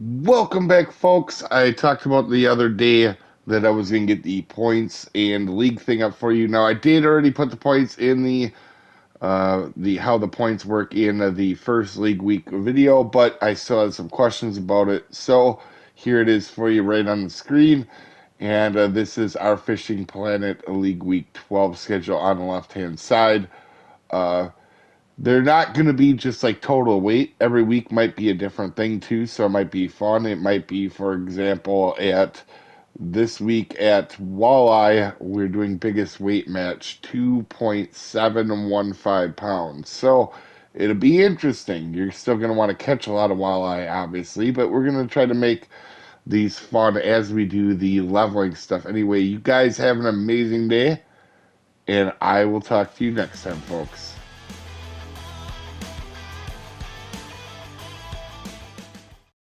Welcome back, folks. I talked about the other day that I was going to get the points and league thing up for you. Now, I did already put the points in the uh, the how the points work in the first league week video, but I still had some questions about it. So here it is for you right on the screen. And uh, this is our Fishing Planet League Week 12 schedule on the left hand side. Uh, they're not going to be just like total weight. Every week might be a different thing too, so it might be fun. It might be, for example, at this week at Walleye, we're doing biggest weight match, 2.715 pounds. So it'll be interesting. You're still going to want to catch a lot of walleye, obviously, but we're going to try to make these fun as we do the leveling stuff. Anyway, you guys have an amazing day, and I will talk to you next time, folks.